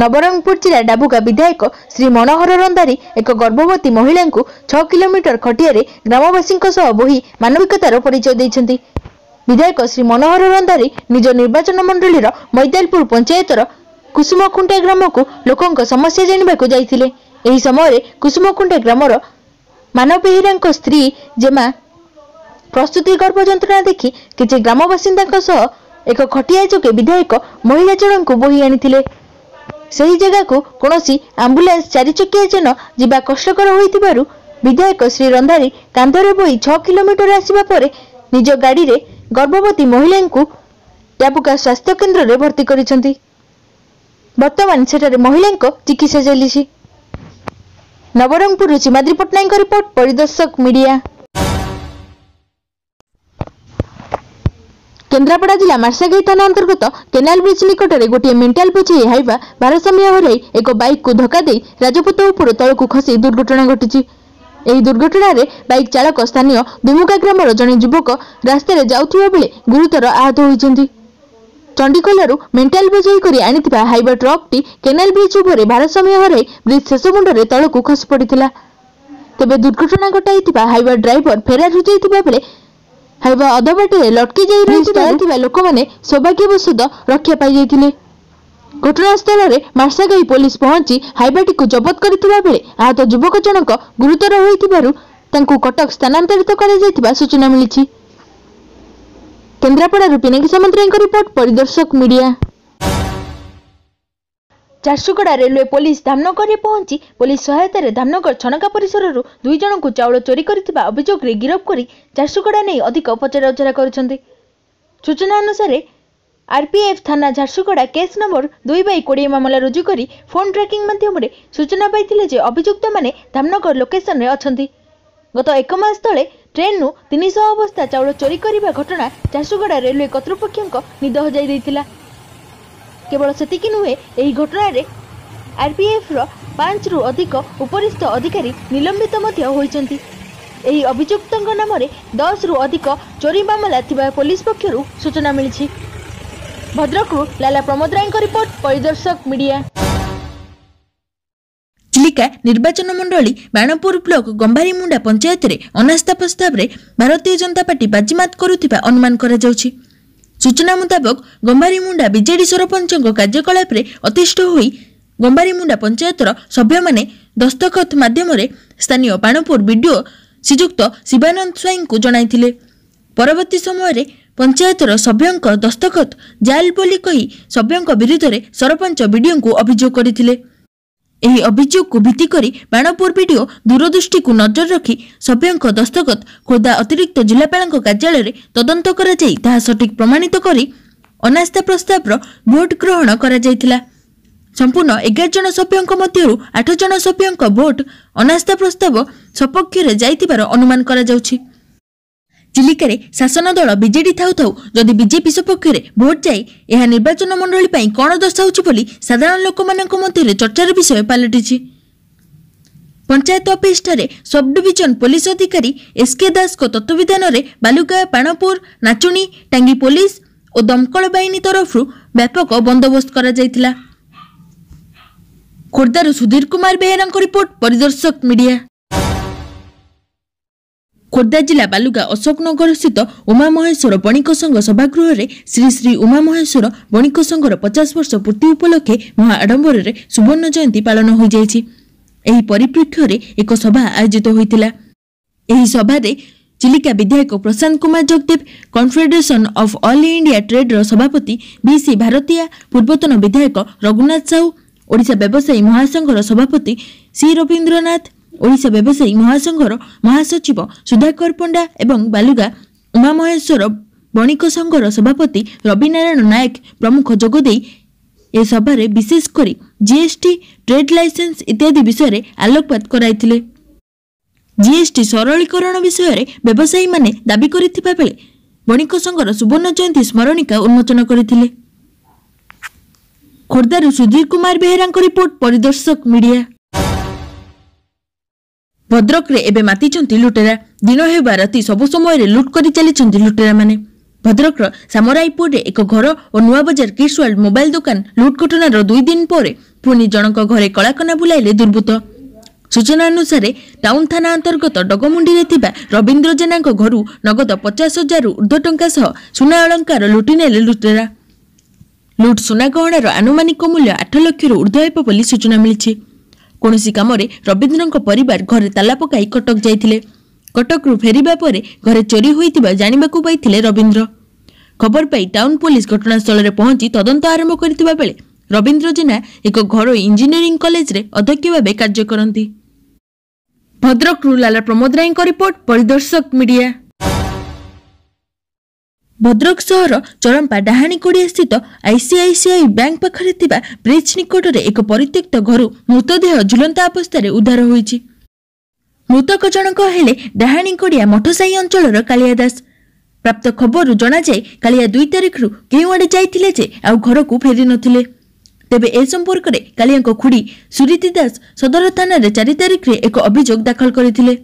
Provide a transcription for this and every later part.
ନବରଙ୍ଗପୁର ଜିଲ୍ଲା ଡାବୁକା ବିଧାୟକ ଶ୍ରୀ ମନୋହର ରନ୍ଦାରୀ ଏକ ଗର୍ଭବତୀ ମହିଳାଙ୍କୁ ଛଅ କିଲୋମିଟର ଖଟିଆରେ ଗ୍ରାମବାସୀଙ୍କ ସହ ବୋହି ମାନବିକତାର ପରିଚୟ ଦେଇଛନ୍ତି। ବିଧାୟକ ଶ୍ରୀ ମନୋହର ରନ୍ଦାରୀ ନିଜ ନିର୍ବାଚନ ମଣ୍ଡଳୀର ମୈଦାଲପୁର ପଞ୍ଚାୟତର କୁସୁମଖୁଣ୍ଟା ଗ୍ରାମକୁ ଲୋକଙ୍କ ସମସ୍ୟା ଜାଣିବାକୁ ଯାଇଥିଲେ। ଏହି ସମୟରେ କୁସୁମଖୁଣ୍ଟା ଗ୍ରାମର ମାନବ ବେହେରାଙ୍କ ସ୍ତ୍ରୀ ଜେମା ପ୍ରସୂତି ଗର୍ଭ ଯନ୍ତ୍ରଣା ଦେଖି କିଛି ଗ୍ରାମବାସିନ୍ଦାଙ୍କ ସହ ଏକ ଖଟିଆ ଯୋଗେ ବିଧାୟକ ମହିଳା ଜଣଙ୍କୁ ବୋହି ଆଣିଥିଲେ। ସେହି ଜାଗାକୁ କୌଣସି ଆମ୍ବୁଲାନ୍ସ ଚାରିଚକିଆ ଯାନ ଯିବା କଷ୍ଟକର ହୋଇଥିବାରୁ ବିଧାୟକ ଶ୍ରୀ ରନ୍ଧାରୀ କାନ୍ଧରେ ବୋହି ଛଅ କିଲୋମିଟର ଆସିବା ପରେ ନିଜ ଗାଡ଼ିରେ ଗର୍ଭବତୀ ମହିଳାଙ୍କୁ ଡାବୁକା ସ୍ୱାସ୍ଥ୍ୟ କେନ୍ଦ୍ରରେ ଭର୍ତ୍ତି କରିଛନ୍ତି। ବର୍ତ୍ତମାନ ସେଠାରେ ମହିଳାଙ୍କ ଚିକିତ୍ସା ଚାଲିଛି। ନବରଙ୍ଗପୁରରୁ ସୀମାଦ୍ରି ପଟ୍ଟନାୟକଙ୍କ ରିପୋର୍ଟ ପରିଦର୍ଶକ ମିଡିଆ। କେନ୍ଦ୍ରାପଡ଼ା ଜିଲ୍ଲା ମାର୍ଶାଘାଇ ଥାନା ଅନ୍ତର୍ଗତ କେନାଲ ବ୍ରିଜ ନିକଟରେ ଗୋଟିଏ ମେଣ୍ଟାଲ ବୋଝେଇ ହାଇବା ଭାରସାମ୍ୟ ହରାଇ ଏକ ବାଇକକୁ ଧକ୍କା ଦେଇ ରାଜପଥ ଉପରୁ ତଳକୁ ଖସି ଦୁର୍ଘଟଣା ଘଟିଛି। ଏହି ଦୁର୍ଘଟଣାରେ ବାଇକ୍ ଚାଳକ ସ୍ଥାନୀୟ ଦୁମୁକା ଗ୍ରାମର ଜଣେ ଯୁବକ ରାସ୍ତାରେ ଯାଉଥିବା ବେଳେ ଗୁରୁତର ଆହତ ହୋଇଛନ୍ତି। ଚଣ୍ଡିଖୋଲରୁ ମେଣ୍ଟାଲ ବୋଝେଇ କରି ଆଣିଥିବା ହାଇବା ଟ୍ରକ୍ଟି କେନାଲ ବ୍ରିଜ ଉପରେ ଭାରସାମ୍ୟ ହରାଇ ବ୍ରିଜ ଶେଷ ମୁଣ୍ଡରେ ତଳକୁ ଖସି ପଡ଼ିଥିଲା। ତେବେ ଦୁର୍ଘଟଣା ଘଟାଇଥିବା ହାଇବା ଡ୍ରାଇଭର ଫେରାର ହୋଇଯାଇଥିବା ବେଳେ ହାଇବା ଅଧବାଟରେ ଲଟକି ଯାଇ ରହିଥିବା ଲୋକମାନେ ସୌଭାଗ୍ୟବଶତଃ ରକ୍ଷା ପାଇଯାଇଥିଲେ। ଘଟଣାସ୍ଥଳରେ ମାର୍ଶାଘାଇ ପୋଲିସ ପହଞ୍ଚି ହାଇବାଟିକୁ ଜବତ କରିଥିବା ବେଳେ ଆହତ ଯୁବକ ଜଣକ ଗୁରୁତର ହୋଇଥିବାରୁ ତାଙ୍କୁ କଟକ ସ୍ଥାନାନ୍ତରିତ କରାଯାଇଥିବା ସୂଚନା ମିଳିଛି। କେନ୍ଦ୍ରାପଡ଼ାରୁ ପିନାକୀ ସାମନ୍ତରାୟଙ୍କ ରିପୋର୍ଟ ପରିଦର୍ଶକ ମିଡିଆ। ଝାରସୁଗୁଡ଼ା ରେଲୱେ ପୋଲିସ ଧାମନଗରରେ ପହଞ୍ଚି ପୋଲିସ ସହାୟତାରେ ଧାମନଗର ଛନକା ପରିସରରୁ ଦୁଇ ଜଣଙ୍କୁ ଚାଉଳ ଚୋରି କରିଥିବା ଅଭିଯୋଗରେ ଗିରଫ କରି ଝାରସୁଗୁଡ଼ା ନେଇ ଅଧିକ ପଚରାଉଚରା କରୁଛନ୍ତି। ସୂଚନା ଅନୁସାରେ ଆରପିଏଫ୍ ଥାନା ଝାରସୁଗୁଡ଼ା କେସ୍ ନମ୍ବର ଦୁଇ ବାଇ କୋଡ଼ିଏ ମାମଲା ରୁଜୁ କରି ଫୋନ୍ ଟ୍ରାକିଂ ମାଧ୍ୟମରେ ସୂଚନା ପାଇଥିଲେ ଯେ ଅଭିଯୁକ୍ତମାନେ ଧାମନଗର ଲୋକେସନରେ ଅଛନ୍ତି। ଗତ ଏକ ମାସ ତଳେ ଟ୍ରେନ୍ରୁ ତିନିଶହ ବସ୍ତା ଚାଉଳ ଚୋରି କରିବା ଘଟଣା ଝାରସୁଗୁଡ଼ା ରେଲୱେ କର୍ତ୍ତୃପକ୍ଷଙ୍କ ନିଦ ହଜାଇ ଦେଇଥିଲା। କେବଳ ସେତିକି ନୁହେଁ ଏହି ଘଟଣାରେ ଆରପିଏଫ୍ର ପାଞ୍ଚରୁ ଅଧିକ ଉପରିସ୍ଥ ଅଧିକାରୀ ନିଲମ୍ବିତ ମଧ୍ୟ ହୋଇଛନ୍ତି। ଏହି ଅଭିଯୁକ୍ତଙ୍କ ନାମରେ ଦଶରୁ ଅଧିକ ଚୋରି ମାମଲା ଥିବା ପୋଲିସ ପକ୍ଷରୁ ସୂଚନା ମିଳିଛି। ଭଦ୍ରକରୁ ଲାଲା ପ୍ରମୋଦ ରାୟଙ୍କ ରିପୋର୍ଟ ପରିଦର୍ଶକ ମିଡିଆ। ଚିଲିକା ନିର୍ବାଚନ ମଣ୍ଡଳୀ ବାଣପୁର ବ୍ଲକ ଗମ୍ଭାରୀମୁଣ୍ଡା ପଞ୍ଚାୟତରେ ଅନାସ୍ଥା ପ୍ରସ୍ତାବରେ ଭାରତୀୟ ଜନତା ପାର୍ଟି ବାଜିମାତ କରୁଥିବା ଅନୁମାନ କରାଯାଉଛି। ସୂଚନା ମୁତାବକ ଗମ୍ଭାରୀମୁଣ୍ଡା ବିଜେଡି ସରପଞ୍ଚଙ୍କ କାର୍ଯ୍ୟକଳାପରେ ଅତିଷ୍ଠ ହୋଇ ଗମ୍ଭାରୀମୁଣ୍ଡା ପଞ୍ଚାୟତର ସଭ୍ୟମାନେ ଦସ୍ତଖତ ମାଧ୍ୟମରେ ସ୍ଥାନୀୟ ବାଣପୁର ବିଡିଓ ଶ୍ରୀଯୁକ୍ତ ଶିବାନନ୍ଦ ସ୍ୱାଇଁଙ୍କୁ ଜଣାଇଥିଲେ। ପରବର୍ତ୍ତୀ ସମୟରେ ପଞ୍ଚାୟତର ସଭ୍ୟଙ୍କ ଦସ୍ତଖତ ଜାଲ ବୋଲି କହି ସଭ୍ୟଙ୍କ ବିରୁଦ୍ଧରେ ସରପଞ୍ଚ ବିଡିଓଙ୍କୁ ଅଭିଯୋଗ କରିଥିଲେ। ଏହି ଅଭିଯୋଗକୁ ଭିତ୍ତି କରି ବାଣପୁର ବିଡିଓ ଦୂରଦୃଷ୍ଟିକୁ ନଜର ରଖି ସଭ୍ୟଙ୍କ ଦସ୍ତଖତ ଖୋର୍ଦ୍ଧା ଅତିରିକ୍ତ ଜିଲ୍ଲାପାଳଙ୍କ କାର୍ଯ୍ୟାଳୟରେ ତଦନ୍ତ କରାଯାଇ ତାହା ସଠିକ୍ ପ୍ରମାଣିତ କରି ଅନାସ୍ଥା ପ୍ରସ୍ତାବର ଭୋଟ ଗ୍ରହଣ କରାଯାଇଥିଲା। ସମ୍ପୂର୍ଣ୍ଣ ଏଗାର ଜଣ ସଭ୍ୟଙ୍କ ମଧ୍ୟରୁ ଆଠ ଜଣ ସଭ୍ୟଙ୍କ ଭୋଟ ଅନାସ୍ଥା ପ୍ରସ୍ତାବ ସପକ୍ଷରେ ଯାଇଥିବାର ଅନୁମାନ କରାଯାଉଛି। ଚିଲିକାରେ ଶାସନ ଦଳ ବିଜେଡି ଥାଉ ଥାଉ ଯଦି ବିଜେପି ସପକ୍ଷରେ ଭୋଟ ଯାଇ ଏହା ନିର୍ବାଚନ ମଣ୍ଡଳୀ ପାଇଁ କ'ଣ ଦର୍ଶାଉଛି ବୋଲି ସାଧାରଣ ଲୋକମାନଙ୍କ ମଧ୍ୟରେ ଚର୍ଚ୍ଚାର ବିଷୟ ପାଲଟିଛି। ପଞ୍ଚାୟତ ଅଫିସଠାରେ ସବ୍ ଡିଭିଜନ ପୋଲିସ ଅଧିକାରୀ ଏସ୍କେ ଦାସଙ୍କ ତତ୍ତ୍ୱାବଧାନରେ ବାଲୁଗାଁ ପାଣପୁର ନାଚୁଣୀ ଟାଙ୍ଗୀ ପୋଲିସ ଓ ଦମକଳ ବାହିନୀ ତରଫରୁ ବ୍ୟାପକ ବନ୍ଦୋବସ୍ତ କରାଯାଇଥିଲା। ଖୋର୍ଦ୍ଧାରୁ ସୁଧୀର କୁମାର ବେହେରାଙ୍କ ରିପୋର୍ଟ ପରିଦର୍ଶକ ମିଡିଆ। ଖୋର୍ଦ୍ଧା ଜିଲ୍ଲା ବାଲୁଗାଁ ଅଶୋକନଗର ସ୍ଥିତ ଉମା ମହେଶ୍ୱର ବଣିକ ସଂଘ ସଭାଗୃହରେ ଶ୍ରୀ ଶ୍ରୀ ଉମା ମହେଶ୍ୱର ବଣିକ ସଂଘର ପଚାଶ ବର୍ଷ ପୂର୍ତ୍ତି ଉପଲକ୍ଷେ ମହା ଆଡମ୍ବରରେ ସୁବର୍ଣ୍ଣ ଜୟନ୍ତୀ ପାଳନ ହୋଇଯାଇଛି। ଏହି ପରିପ୍ରେକ୍ଷୀରେ ଏକ ସଭା ଆୟୋଜିତ ହୋଇଥିଲା। ଏହି ସଭାରେ ଚିଲିକା ବିଧାୟକ Prashant Kumar Jagdev confederation of all India ଟ୍ରେଡ୍ର ସଭାପତି ବିସି ଭାରତୀୟା ପୂର୍ବତନ ବିଧାୟକ ରଘୁନାଥ ସାହୁ ଓଡ଼ିଶା ବ୍ୟବସାୟୀ ମହାସଂଘର ସଭାପତି ସି ରବୀନ୍ଦ୍ରନାଥ ଓଡ଼ିଶା ବ୍ୟବସାୟୀ ମହାସଂଘର ମହାସଚିବ ସୁଧାକର ପଣ୍ଡା ଏବଂ ବାଲୁଗାଁ ଉମାମହେଶ୍ୱର ବଣିକ ସଂଘର ସଭାପତି ରବିନାରାୟଣ ନାୟକ ପ୍ରମୁଖ ଯୋଗଦେଇ ଏ ସଭାରେ ବିଶେଷ କରି ଜିଏସ୍ଟି ଟ୍ରେଡ୍ ଲାଇସେନ୍ସ ଇତ୍ୟାଦି ବିଷୟରେ ଆଲୋକପାତ କରାଇଥିଲେ। ଜିଏସ୍ଟି ସରଳୀକରଣ ବିଷୟରେ ବ୍ୟବସାୟୀମାନେ ଦାବି କରିଥିବା ବେଳେ ବଣିକ ସଂଘର ସୁବର୍ଣ୍ଣ ଜୟନ୍ତୀ ସ୍ମରଣିକା ଉନ୍ମୋଚନ କରିଥିଲେ। ଖୋର୍ଦ୍ଧାରୁ ସୁଧୀର କୁମାର ବେହେରାଙ୍କ ରିପୋର୍ଟ ପରିଦର୍ଶକ ମିଡିଆ। ଭଦ୍ରକରେ ଏବେ ମାତିଛନ୍ତି ଲୁଟେରା। ଦିନ ହେବା ରାତି ସବୁ ସମୟରେ ଲୁଟ୍ କରି ଚାଲିଛନ୍ତି ଲୁଟେରାମାନେ। ଭଦ୍ରକର ସାମରାଇପୁରରେ ଏକ ଘର ଓ ନୂଆବଜାର କିଡ୍ସ ୱାର୍ଲ୍ଡ ମୋବାଇଲ ଦୋକାନ ଲୁଟ୍ ଘଟଣାର ଦୁଇ ଦିନ ପରେ ପୁଣି ଜଣଙ୍କ ଘରେ କଳାକନା ବୁଲାଇଲେ ଦୁର୍ବୃତ୍ତ। ସୂଚନା ଅନୁସାରେ ଟାଉନ ଥାନା ଅନ୍ତର୍ଗତ ଡଗମୁଣ୍ଡିରେ ଥିବା ରବୀନ୍ଦ୍ର ଜେନାଙ୍କ ଘରୁ ନଗଦ ପଚାଶ ହଜାରରୁ ଉର୍ଦ୍ଧ୍ୱ ଟଙ୍କା ସହ ସୁନା ଅଳଙ୍କାର ଲୁଟି ନେଲେ ଲୁଟେରା। ଲୁଟ୍ ସୁନା ଗହଣାର ଆନୁମାନିକ ମୂଲ୍ୟ ଆଠ ଲକ୍ଷରୁ ଉର୍ଦ୍ଧ୍ୱ ହେବ ବୋଲି ସୂଚନା ମିଳିଛି। କୌଣସି କାମରେ ରବୀନ୍ଦ୍ରଙ୍କ ପରିବାର ଘରେ ତାଲା ପକାଇ କଟକ ଯାଇଥିଲେ। କଟକରୁ ଫେରିବା ପରେ ଘରେ ଚୋରି ହୋଇଥିବା ଜାଣିବାକୁ ପାଇଥିଲେ ରବୀନ୍ଦ୍ର। ଖବର ପାଇ ଟାଉନ ପୋଲିସ ଘଟଣାସ୍ଥଳରେ ପହଞ୍ଚି ତଦନ୍ତ ଆରମ୍ଭ କରିଥିବା ବେଳେ ରବୀନ୍ଦ୍ର ଜେନା ଏକ ଘରୋଇ ଇଞ୍ଜିନିୟରିଂ କଲେଜରେ ଅଧ୍ୟକ୍ଷ ଭାବେ କାର୍ଯ୍ୟ କରନ୍ତି। ଭଦ୍ରକରୁ ଲାଲା ପ୍ରମୋଦ ରାୟଙ୍କ ରିପୋର୍ଟ ପରିଦର୍ଶକ ମିଡିଆ। ଭଦ୍ରକ ସହର ଚରମ୍ପା ଡାହାଣୀକୋଡ଼ିଆ ସ୍ଥିତ ଆଇସିଆଇସିଆଇ ବ୍ୟାଙ୍କ ପାଖରେ ଥିବା ବ୍ରିଜ ନିକଟରେ ଏକ ପରିତ୍ୟକ୍ତ ଘରୁ ମୃତଦେହ ଝୁଲନ୍ତା ଅବସ୍ଥାରେ ଉଦ୍ଧାର ହୋଇଛି। ମୃତକ ଜଣକ ହେଲେ ଡାହାଣୀକୋଡ଼ିଆ ମଠସାହି ଅଞ୍ଚଳର କାଳିଆ ଦାସ। ପ୍ରାପ୍ତ ଖବରରୁ ଜଣାଯାଏ କାଳିଆ ଦୁଇ ତାରିଖରୁ କେଉଁଆଡ଼େ ଯାଇଥିଲେ ଯେ ଆଉ ଘରକୁ ଫେରି ନଥିଲେ। ତେବେ ଏ ସମ୍ପର୍କରେ କାଳିଆଙ୍କ ଖୁଡି ସୁରୀତି ଦାସ ସଦର ଥାନାରେ ଚାରି ତାରିଖରେ ଏକ ଅଭିଯୋଗ ଦାଖଲ କରିଥିଲେ।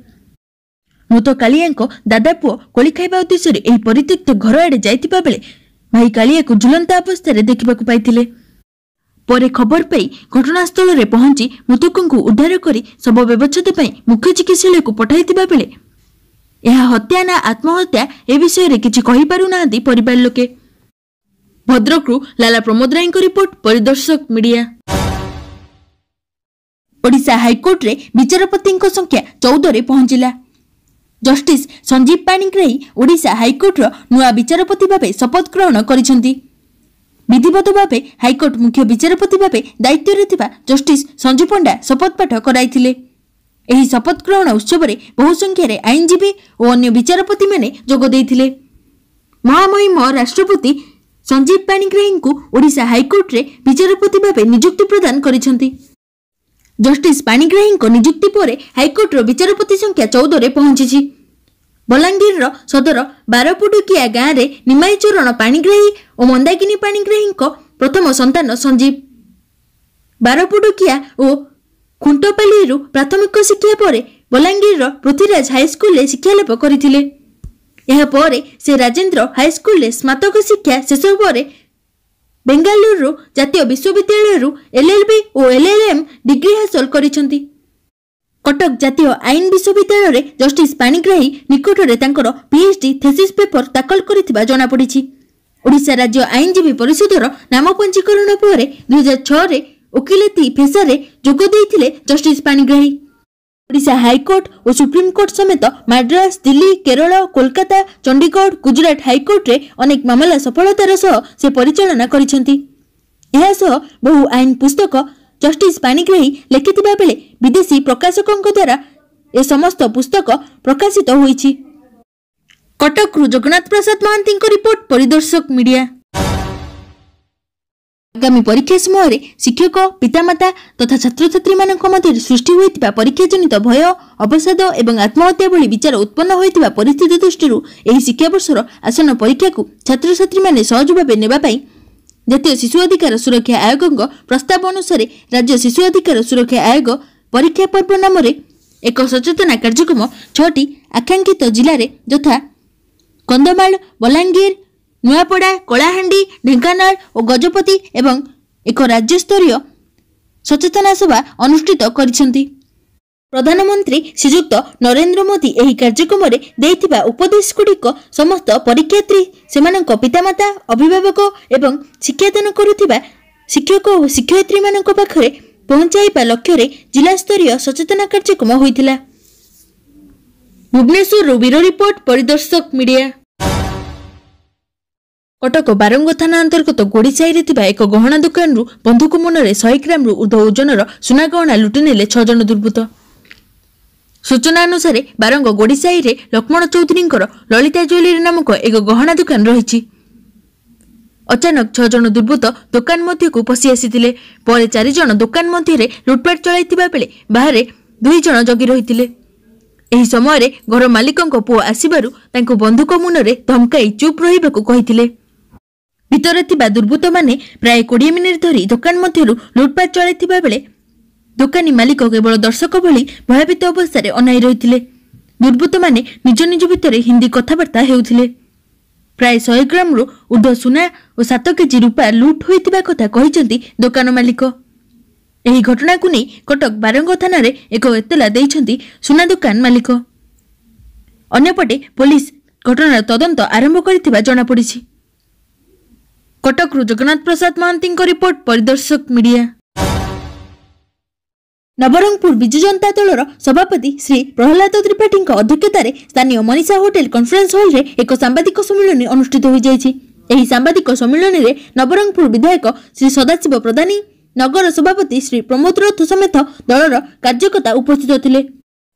ମୃତ କାଳିଆଙ୍କ ଦାଦା ପୁଅ କୋଳି ଖାଇବା ଉଦ୍ଦେଶ୍ୟରେ ଏହି ପରିତ୍ୟକ୍ତ ଘର ଆଡ଼େ ଯାଇଥିବା ବେଳେ ଭାଇ କାଳିଆକୁ ଝୁଲନ୍ତା ଅବସ୍ଥାରେ ଦେଖିବାକୁ ପାଇଥିଲେ। ପରେ ଖବର ପାଇ ଘଟଣାସ୍ଥଳରେ ପହଞ୍ଚି ମୃତକଙ୍କୁ ଉଦ୍ଧାର କରି ଶବ ବ୍ୟବଚ୍ଛେଦ ପାଇଁ ମୁଖ୍ୟ ଚିକିତ୍ସାଳୟକୁ ପଠାଇଥିବା ବେଳେ ଏହା ହତ୍ୟା ନା ଆତ୍ମହତ୍ୟା ଏ ବିଷୟରେ କିଛି କହିପାରୁନାହାନ୍ତି ପରିବାର ଲୋକେ। ଭଦ୍ରକରୁ ଲାଲା ପ୍ରମୋଦ ରାୟଙ୍କ ରିପୋର୍ଟ ପରିଦର୍ଶକ ମିଡିଆ। ଓଡ଼ିଶା ହାଇକୋର୍ଟରେ ବିଚାରପତିଙ୍କ ସଂଖ୍ୟା ଚଉଦରେ ପହଞ୍ଚିଲା। ଜଷ୍ଟିସ ସଞ୍ଜୀବ ପାଣିଗ୍ରାହୀ ଓଡ଼ିଶା ହାଇକୋର୍ଟର ନୂଆ ବିଚାରପତି ଭାବେ ଶପଥ ଗ୍ରହଣ କରିଛନ୍ତି ବିଧିବଦ୍ଧ ଭାବେ ହାଇକୋର୍ଟ ମୁଖ୍ୟ ବିଚାରପତି ଭାବେ ଦାୟିତ୍ୱରେ ଥିବା ଜଷ୍ଟିସ ସଞ୍ଜୁ ପଣ୍ଡା ଶପଥ ପାଠ କରାଇଥିଲେ ଏହି ଶପଥ ଗ୍ରହଣ ଉତ୍ସବରେ ବହୁ ସଂଖ୍ୟାରେ ଆଇନଜୀବୀ ଓ ଅନ୍ୟ ବିଚାରପତିମାନେ ଯୋଗ ଦେଇଥିଲେ ମହାମହିମ ରାଷ୍ଟ୍ରପତି ସଞ୍ଜୀବ ପାଣିଗ୍ରାହୀଙ୍କୁ ଓଡ଼ିଶା ହାଇକୋର୍ଟରେ ବିଚାରପତି ଭାବେ ନିଯୁକ୍ତି ପ୍ରଦାନ କରିଛନ୍ତି ଜଷ୍ଟିସ ପାଣିଗ୍ରାହୀଙ୍କ ନିଯୁକ୍ତି ପରେ ହାଇକୋର୍ଟର ବିଚାରପତି ସଂଖ୍ୟା ଚଉଦରେ ପହଞ୍ଚିଛି। ବଲାଙ୍ଗୀରର ସଦର ବାରପୁଡୁକିଆ ଗାଁରେ ନିମାଇ ଚରଣ ପାଣିଗ୍ରାହୀ ଓ ମନ୍ଦାକିନୀ ପାଣିଗ୍ରାହୀଙ୍କ ପ୍ରଥମ ସନ୍ତାନ ସଞ୍ଜୀବ। ବାରପୁଡୁକିଆ ଓ ଖୁଣ୍ଟପାଲିରୁ ପ୍ରାଥମିକ ଶିକ୍ଷା ପରେ ବଲାଙ୍ଗୀରର ପୃଥ୍ୱୀରାଜ ହାଇସ୍କୁଲରେ ଶିକ୍ଷାଲାଭ କରିଥିଲେ। ଏହାପରେ ସେ ରାଜେନ୍ଦ୍ର ହାଇସ୍କୁଲରେ ସ୍ନାତକ ଶିକ୍ଷା ଶେଷ ପରେ ବେଙ୍ଗାଲୁରୁରୁ ଜାତୀୟ ବିଶ୍ୱବିଦ୍ୟାଳୟରୁ ଏଲ୍ଏଲ୍ବି ଓ ଏଲ୍ଏଲ୍ଏମ୍ ଡିଗ୍ରୀ ହାସଲ କରିଛନ୍ତି। କଟକ ଜାତୀୟ ଆଇନ ବିଶ୍ୱବିଦ୍ୟାଳୟରେ ଜଷ୍ଟିସ ପାଣିଗ୍ରାହୀ ନିକଟରେ ତାଙ୍କର ପିଏଚ୍ଡି ଥେସିସ୍ ପେପର ଦାଖଲ କରିଥିବା ଜଣାପଡ଼ିଛି। ଓଡ଼ିଶା ରାଜ୍ୟ ଆଇନଜୀବୀ ପରିଷଦର ନାମ ପଞ୍ଜୀକରଣ ପରେ ଦୁଇହଜାର ଛଅରେ ଓକିଲାତି ପେସାରେ ଯୋଗ ଦେଇଥିଲେ justice Panigrahi. Odisha high court ଓ ସୁପ୍ରିମକୋର୍ଟ ସମେତ ମାଡ୍ରାସ ଦିଲ୍ଲୀ କେରଳ କୋଲକାତା ଚଣ୍ଡିଗଡ଼ ଗୁଜରାଟ ହାଇକୋର୍ଟରେ ଅନେକ ମାମଲା ସଫଳତାର ସହ ସେ ପରିଚାଳନା କରିଛନ୍ତି। ଏହା ସହ ବହୁ ଆଇନ ପୁସ୍ତକ ଜଷ୍ଟିସ ପାଣିଗ୍ରାହୀ ଲେଖିଥିବା ବେଳେ ବିଦେଶୀ ପ୍ରକାଶକଙ୍କ ଦ୍ୱାରା ଏ ସମସ୍ତ ପୁସ୍ତକ ପ୍ରକାଶିତ ହୋଇଛି। କଟକରୁ ଜଗନ୍ନାଥ ପ୍ରସାଦ ମହାନ୍ତିଙ୍କ ରିପୋର୍ଟ ପରିଦର୍ଶକ ମିଡିଆ। ଆଗାମୀ ପରୀକ୍ଷା ସମୟରେ ଶିକ୍ଷକ ପିତାମାତା ତଥା ଛାତ୍ରଛାତ୍ରୀମାନଙ୍କ ମଧ୍ୟରେ ସୃଷ୍ଟି ହୋଇଥିବା ପରୀକ୍ଷାଜନିତ ଭୟ ଅବସାଦ ଏବଂ ଆତ୍ମହତ୍ୟା ଭଳି ବିଚାର ଉତ୍ପନ୍ନ ହୋଇଥିବା ପରିସ୍ଥିତି ଦୃଷ୍ଟିରୁ ଏହି ଶିକ୍ଷାବର୍ଷର ଆସନ୍ନ ପରୀକ୍ଷାକୁ ଛାତ୍ରଛାତ୍ରୀମାନେ ସହଜ ଭାବେ ନେବା ପାଇଁ ଜାତୀୟ ଶିଶୁ ଅଧିକାର ସୁରକ୍ଷା ଆୟୋଗଙ୍କ ପ୍ରସ୍ତାବ ଅନୁସାରେ ରାଜ୍ୟ ଶିଶୁ ଅଧିକାର ସୁରକ୍ଷା ଆୟୋଗ ପରୀକ୍ଷା ପର୍ବ ନାମରେ ଏକ ସଚେତନା କାର୍ଯ୍ୟକ୍ରମ ଛଅଟି ଆକାଂକ୍ଷିତ ଜିଲ୍ଲାରେ ଯଥା କନ୍ଧମାଳ ବଲାଙ୍ଗୀର ନୂଆପଡ଼ା କଳାହାଣ୍ଡି ଢେଙ୍କାନାଳ ଓ ଗଜପତି ଏବଂ ଏକ ରାଜ୍ୟସ୍ତରୀୟ ସଚେତନା ସଭା ଅନୁଷ୍ଠିତ କରିଛନ୍ତି। ପ୍ରଧାନମନ୍ତ୍ରୀ ଶ୍ରୀଯୁକ୍ତ ନରେନ୍ଦ୍ର ମୋଦି ଏହି କାର୍ଯ୍ୟକ୍ରମରେ ଦେଇଥିବା ଉପଦେଶଗୁଡ଼ିକ ସମସ୍ତ ପରୀକ୍ଷାର୍ଥୀ ସେମାନଙ୍କ ପିତାମାତା ଅଭିଭାବକ ଏବଂ ଶିକ୍ଷାଦାନ କରୁଥିବା ଶିକ୍ଷକ ଓ ଶିକ୍ଷୟିତ୍ରୀମାନଙ୍କ ପାଖରେ ପହଞ୍ଚାଇବା ଲକ୍ଷ୍ୟରେ ଜିଲ୍ଲାସ୍ତରୀୟ ସଚେତନା କାର୍ଯ୍ୟକ୍ରମ ହୋଇଥିଲା। ଭୁବନେଶ୍ୱରରୁ ବ୍ୟୁରୋ ରିପୋର୍ଟ ପରିଦର୍ଶକ ମିଡିଆ। କଟକ ବାରଙ୍ଗ ଥାନା ଅନ୍ତର୍ଗତ ଗୋଡ଼ିସାହିରେ ଥିବା ଏକ ଗହଣା ଦୋକାନରୁ ବନ୍ଧୁକ ମୁନରେ ଶହେ ଗ୍ରାମରୁ ଉର୍ଦ୍ଧ୍ୱ ଓଜନର ସୁନା ଗହଣା ଲୁଟି ନେଲେ ଛଅ ଜଣ ଦୁର୍ବୃତ୍ତ। ସୂଚନା ଅନୁସାରେ ବାରଙ୍ଗ ଗୋଡ଼ିସାହିରେ ଲକ୍ଷ୍ମଣ ଚୌଧୁରୀଙ୍କର ଲଳିତା ଜୁଏଲାରୀ ନାମକ ଏକ ଗହଣା ଦୋକାନ ରହିଛି। ଅଚାନକ ଛଅ ଜଣ ଦୁର୍ବୃତ୍ତ ଦୋକାନ ମଧ୍ୟକୁ ପଶି ଆସିଥିଲେ। ପରେ ଚାରି ଜଣ ଦୋକାନ ମଧ୍ୟରେ ଲୁଟପାଟ ଚଳାଇଥିବା ବେଳେ ବାହାରେ ଦୁଇ ଜଣ ଜଗି ରହିଥିଲେ। ଏହି ସମୟରେ ଘର ମାଲିକଙ୍କ ପୁଅ ଆସିବାରୁ ତାଙ୍କୁ ବନ୍ଧୁକ ମୁନରେ ଧମକାଇ ଚୁପ୍ ରହିବାକୁ କହିଥିଲେ। ଭିତରେ ଥିବା ଦୁର୍ବୃତ୍ତମାନେ ପ୍ରାୟ କୋଡ଼ିଏ ମିନିଟ୍ ଧରି ଦୋକାନ ମଧ୍ୟରୁ ଲୁଟପାଟ ଚଳାଇଥିବା ବେଳେ ଦୋକାନୀ ମାଲିକ କେବଳ ଦର୍ଶକ ଭଳି ଭୟଭୀତ ଅବସ୍ଥାରେ ଅନାଇ ରହିଥିଲେ। ଦୁର୍ବୃତ୍ତମାନେ ନିଜ ନିଜ ଭିତରେ ହିନ୍ଦୀ କଥାବାର୍ତ୍ତା ହେଉଥିଲେ। ପ୍ରାୟ ଶହେ ଗ୍ରାମରୁ ଉର୍ଦ୍ଧ୍ୱ ସୁନା ଓ ସାତ କେଜି ରୂପା ଲୁଟ୍ ହୋଇଥିବା କଥା କହିଛନ୍ତି ଦୋକାନ ମାଲିକ। ଏହି ଘଟଣାକୁ ନେଇ କଟକ ବାରଙ୍ଗ ଥାନାରେ ଏକ ଏତଲା ଦେଇଛନ୍ତି ସୁନା ଦୋକାନ ମାଲିକ। ଅନ୍ୟପଟେ ପୋଲିସ ଘଟଣାର ତଦନ୍ତ ଆରମ୍ଭ କରିଥିବା ଜଣାପଡ଼ିଛି। କଟକରୁ ଜଗନ୍ନାଥ ପ୍ରସାଦ ମହାନ୍ତିଙ୍କ ରିପୋର୍ଟ ପରିଦର୍ଶକ ମିଡିଆ। ନବରଙ୍ଗପୁର ବିଜୁ ଜନତା ଦଳର ସଭାପତି ଶ୍ରୀ ପ୍ରହ୍ଲାଦ ତ୍ରିପାଠୀଙ୍କ ଅଧ୍ୟକ୍ଷତାରେ ସ୍ଥାନୀୟ ମନୀଷା ହୋଟେଲ କନଫରେନ୍ସ ହଲରେ ଏକ ସାମ୍ବାଦିକ ସମ୍ମିଳନୀ ଅନୁଷ୍ଠିତ ହୋଇଯାଇଛି। ଏହି ସାମ୍ବାଦିକ ସମ୍ମିଳନୀରେ ନବରଙ୍ଗପୁର ବିଧାୟକ ଶ୍ରୀ ସଦାଶିବ ପ୍ରଧାନୀ ନଗର ସଭାପତି ଶ୍ରୀ ପ୍ରମୋଦ ରଥ ସମେତ ଦଳର କାର୍ଯ୍ୟକର୍ତ୍ତା ଉପସ୍ଥିତ ଥିଲେ।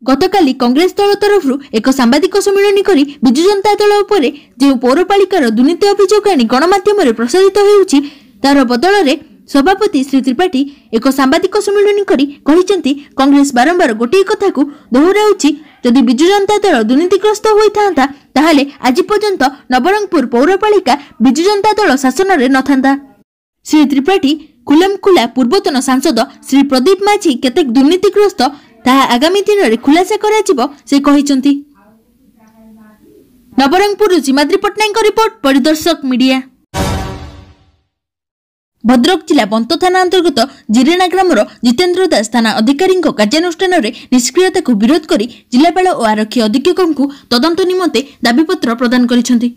ଗତକାଲି କଂଗ୍ରେସ ଦଳ ତରଫରୁ ଏକ ସାମ୍ବାଦିକ ସମ୍ମିଳନୀ କରି ବିଜୁ ଜନତା ଦଳ ଉପରେ ଯେଉଁ ପୌରପାଳିକାର ଦୁର୍ନୀତି ଅଭିଯୋଗ ଆଣି ଗଣମାଧ୍ୟମରେ ପ୍ରସାରିତ ହେଉଛି ତାର ବଦଳରେ ସଭାପତି ଶ୍ରୀ ତ୍ରିପାଠୀ ଏକ ସାମ୍ବାଦିକ ସମ୍ମିଳନୀ କରି କହିଛନ୍ତି କଂଗ୍ରେସ ବାରମ୍ବାର ଗୋଟିଏ କଥାକୁ ଦୋହରାଉଛି ଯଦି ବିଜୁ ଜନତା ଦଳ ଦୁର୍ନୀତିଗ୍ରସ୍ତ ହୋଇଥାନ୍ତା ତାହେଲେ ଆଜି ପର୍ଯ୍ୟନ୍ତ ନବରଙ୍ଗପୁର ପୌରପାଳିକା ବିଜୁ ଜନତା ଦଳ ଶାସନରେ ନଥାନ୍ତା। ଶ୍ରୀ ତ୍ରିପାଠୀ ଖୁଲମଖୁଲା ପୂର୍ବତନ ସାଂସଦ ଶ୍ରୀ ପ୍ରଦୀପ ମାଝୀ କେତେ ଦୁର୍ନୀତିଗ୍ରସ୍ତ ତାହା ଆଗାମୀ ଦିନରେ ଖୁଲାସା କରାଯିବ ସେ କହିଛନ୍ତି ନବରଙ୍ଗପୁରରୁ ସୀମାଦ୍ରି ପଟ୍ଟନାୟକଙ୍କ ରିପୋର୍ଟ ପରିଦର୍ଶକ ମିଡିଆ ଭଦ୍ରକ ଜିଲ୍ଲା ବନ୍ତ ଥାନା ଅନ୍ତର୍ଗତ ଜିରେଣା ଗ୍ରାମର ଜିତେନ୍ଦ୍ର ଦାସ ଥାନା ଅଧିକାରୀଙ୍କ କାର୍ଯ୍ୟାନୁଷ୍ଠାନରେ ନିଷ୍କ୍ରିୟତାକୁ ବିରୋଧ କରି ଜିଲ୍ଲାପାଳ ଓ ଆରକ୍ଷୀ ଅଧୀକ୍ଷକଙ୍କୁ ତଦନ୍ତ ନିମନ୍ତେ ଦାବିପତ୍ର ପ୍ରଦାନ କରିଛନ୍ତି।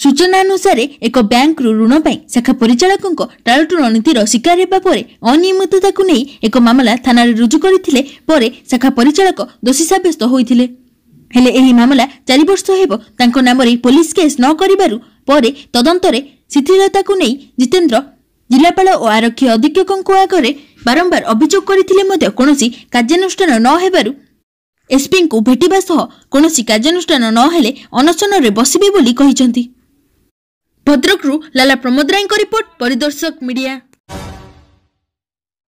ସୂଚନା ଅନୁସାରେ ଏକ ବ୍ୟାଙ୍କରୁ ଋଣ ପାଇଁ ଶାଖା ପରିଚାଳକଙ୍କ ଟାଳଟୁଳ ନୀତିର ଶିକାର ହେବା ପରେ ଅନିୟମିତତାକୁ ନେଇ ଏକ ମାମଲା ଥାନାରେ ରୁଜୁ କରିଥିଲେ ପରେ ଶାଖା ପରିଚାଳକ ଦୋଷୀ ସାବ୍ୟସ୍ତ ହୋଇଥିଲେ। ହେଲେ ଏହି ମାମଲା ଚାରି ବର୍ଷ ହେବ ତାଙ୍କ ନାମରେ ପୋଲିସ କେସ୍ ନ କରିବାରୁ ପରେ ତଦନ୍ତରେ ଶିଥିଳତାକୁ ନେଇ ଜିତେନ୍ଦ୍ର ଜିଲ୍ଲାପାଳ ଓ ଆରକ୍ଷୀ ଅଧୀକ୍ଷକଙ୍କ ଆଗରେ ବାରମ୍ବାର ଅଭିଯୋଗ କରିଥିଲେ ମଧ୍ୟ କୌଣସି କାର୍ଯ୍ୟାନୁଷ୍ଠାନ ନ ହେବାରୁ ଏସ୍ପିଙ୍କୁ ଭେଟିବା ସହ କୌଣସି କାର୍ଯ୍ୟାନୁଷ୍ଠାନ ନ ହେଲେ ଅନଶନରେ ବସିବେ ବୋଲି କହିଛନ୍ତି। ଭଦ୍ରକରୁ ଲାଲା ପ୍ରମୋଦ ରାୟଙ୍କ ରିପୋର୍ଟ ପରିଦର୍ଶକ ମିଡିଆ।